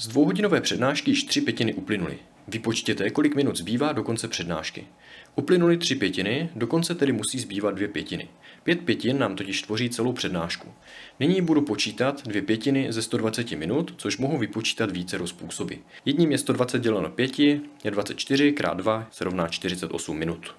Z dvouhodinové přednášky již tři pětiny uplynuly. Vypočtěte, kolik minut zbývá do konce přednášky. Uplynuly tři pětiny, dokonce tedy musí zbývat dvě pětiny. Pět pětin nám totiž tvoří celou přednášku. Nyní budu počítat dvě pětiny ze 120 minut, což mohu vypočítat více způsoby. Jedním je 120 děleno 5, je 24 x 2 se rovná 48 minut.